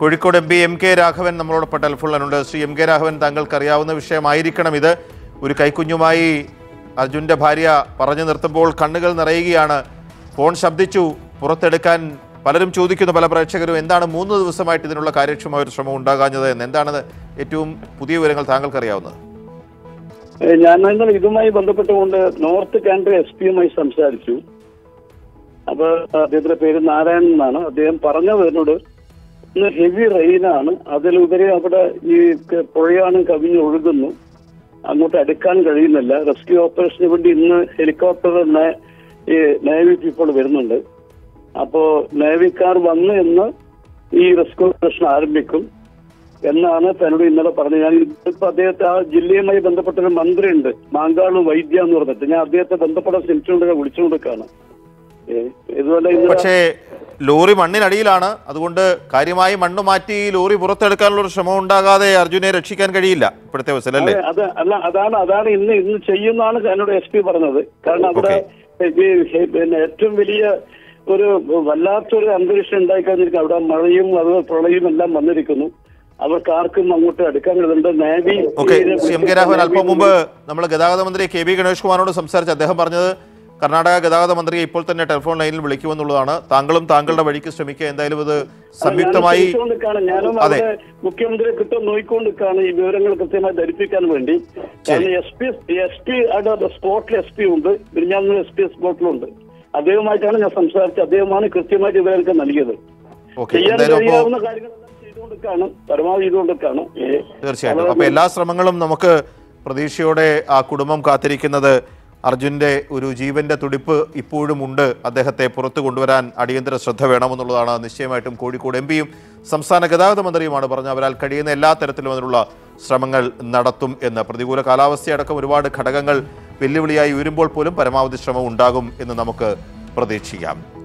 Kozhikode M P M K Raghavan നമ്മളോടൊപ്പം ടെലിഫോണിലുണ്ട്. Shri M K Raghavan താങ്കൾക്ക് അറിയാവുന്ന വിഷയമായിരിക്കണം ഇത്. ഒരു കൈക്കുഞ്ഞുമായി അർജുന്റെ ഭാര്യ പറഞ്ഞു നിർത്തുമ്പോൾ കണ്ണുകൾ നിറയുകയാണ്. ഫോൺ ശബ്ദിച്ചു പുറത്തെടുക്കാൻ പലരും ചോദിക്കുന്നു പല പ്രേക്ഷകരും. എന്താണ് മൂന്ന് ദിവസമായിട്ട് ഇതിനുള്ള കാര്യക്ഷമമായ ഒരു ശ്രമം ഉണ്ടാകാഞ്ഞത് എന്ന്? എന്താണ് ഏറ്റവും പുതിയ വിവരങ്ങൾ താങ്കൾക്ക് അറിയാവുന്നത് ഞാൻ ഇന്നലെ ഇതുമായി ബന്ധപ്പെട്ടുകൊണ്ട് നോർത്ത് കാൻഡ്ര എസ് പിയുമായി സംസാരിച്ചു. അപ്പൊ അദ്ദേഹത്തിന്റെ പേര് നാരായണൻ എന്നാണ്. അദ്ദേഹം പറഞ്ഞത് എന്നോട് ഹെവി റെയിനാണ് അതിലുപരി അവിടെ ഈ പുഴയാണ് കവിഞ്ഞ് ഒഴുകുന്നു. അങ്ങോട്ട് അടുക്കാൻ കഴിയുന്നില്ല. റെസ്ക്യൂ ഓപ്പറേഷന് വേണ്ടി ഇന്ന് ഹെലികോപ്റ്റർ ഈ നേവി പീപ്പിൾ വരുന്നുണ്ട്. അപ്പോ നേവിക്കാർ വന്ന് എന്ന് ഈ റെസ്ക്യൂ ഓപ്പറേഷൻ ആരംഭിക്കും എന്നാണ് തന്നോട് ഇന്നലെ പറഞ്ഞത്. ഞാൻ ഇപ്പൊ അദ്ദേഹത്തെ ആ ജില്ലയുമായി ബന്ധപ്പെട്ട ഒരു മന്ത്രിയുണ്ട്. മാങ്കാളു വൈദ്യ എന്ന് പറഞ്ഞിട്ട്. ഞാൻ അദ്ദേഹത്തെ ബന്ധപ്പെട്ട ശ്രമിച്ചുകൊണ്ട് വിളിച്ചുകൊണ്ടിരിക്കുകയാണ് ഇതുപോലെ പക്ഷേ ലോറി മണ്ണിനടിയിലാണ്. അതുകൊണ്ട് കാര്യമായി മണ്ണ് മാറ്റി ലോറി പുറത്തെടുക്കാനുള്ള ഒരു ശ്രമം ഉണ്ടാകാതെ അർജുനെ രക്ഷിക്കാൻ കഴിയില്ല. ഇപ്പോഴത്തെ അവസരം അല്ലേ? അതെ, അല്ല അതാണ് അതാണ് ഇന്ന് ഇന്ന് ചെയ്യുന്നതാണ് എന്നോട് എസ് പി പറഞ്ഞത്. കാരണം അവിടെ പിന്നെ ഏറ്റവും വലിയ ഒരു വല്ലാത്തൊരു അന്തരീക്ഷം ഉണ്ടായിക്കഴിഞ്ഞിരിക്കും അവിടെ മഴയും അത് പ്രളയും എല്ലാം വന്നിരിക്കുന്നു. അവർക്ക് ആർക്കും അങ്ങോട്ട് അടുക്കാൻ കഴിയുന്നുണ്ട് navy okay M K Raghavan അല്പം മുമ്പ് നമ്മൾ ഗതാഗത മന്ത്രി കെ വി ഗണേഷ് കുമാറിനോട് സംസാരിച്ച് അദ്ദേഹം പറഞ്ഞത് കർണാടക ഗതാഗത മന്ത്രിയെ ഇപ്പോൾ തന്നെ ടെലിഫോൺ ലൈനിൽ വിളിക്കുമെന്നുള്ളതാണ്. താങ്കളും താങ്കളുടെ വഴിക്ക് ശ്രമിക്കുക. എന്തായാലും ഇത് സംയുക്തമായി അതെ. മുഖ്യമന്ത്രിയെ കിട്ടും നോക്കിക്കൊണ്ടിരിക്കുകയാണ് ഈ വിവരങ്ങൾ കൃത്യമായി ധരിപ്പിക്കാൻ വേണ്ടി. എസ് പി എസ് പി സ്പോട്ടിൽ എസ് പി ഉണ്ട്. മിനിഞ്ഞാന്ന് എസ് പി സ്പോട്ടിലുണ്ട്. അദ്ദേഹവുമായിട്ടാണ് ഞാൻ സംസാരിച്ചത്. അദ്ദേഹമാണ് കൃത്യമായിട്ട് വിവരങ്ങൾ നൽകിയത്. ചെയ്യാൻ കഴിയാവുന്ന കാര്യങ്ങളെല്ലാം ചെയ്തുകൊണ്ടിരിക്കുകയാണ്. പരമാവധി ചെയ്തുകൊണ്ടിരിക്കുകയാണ്. തീർച്ചയായിട്ടും. അപ്പൊ എല്ലാ ശ്രമങ്ങളും നമുക്ക് പ്രതീക്ഷയോടെ ആ കുടുംബം കാത്തിരിക്കുന്നത് അർജുന്റെ ഒരു ജീവന്റെ തുടിപ്പ് ഇപ്പോഴും ഉണ്ട് അദ്ദേഹത്തെ പുറത്തു കൊണ്ടുവരാൻ അടിയന്തര ശ്രദ്ധ വേണമെന്നുള്ളതാണ് നിശ്ചയമായിട്ടും കോഴിക്കോട് എം പിയും സംസ്ഥാന ഗതാഗത മന്ത്രിയുമാണ് പറഞ്ഞ അവരാൽ കഴിയുന്ന എല്ലാ തരത്തിലും അതിനുള്ള ശ്രമങ്ങൾ നടത്തും എന്ന്. പ്രതികൂല കാലാവസ്ഥയടക്കം ഒരുപാട് ഘടകങ്ങൾ വെല്ലുവിളിയായി ഉയരുമ്പോൾ പോലും പരമാവധി ശ്രമം ഉണ്ടാകും എന്ന് നമുക്ക് പ്രതീക്ഷിക്കാം.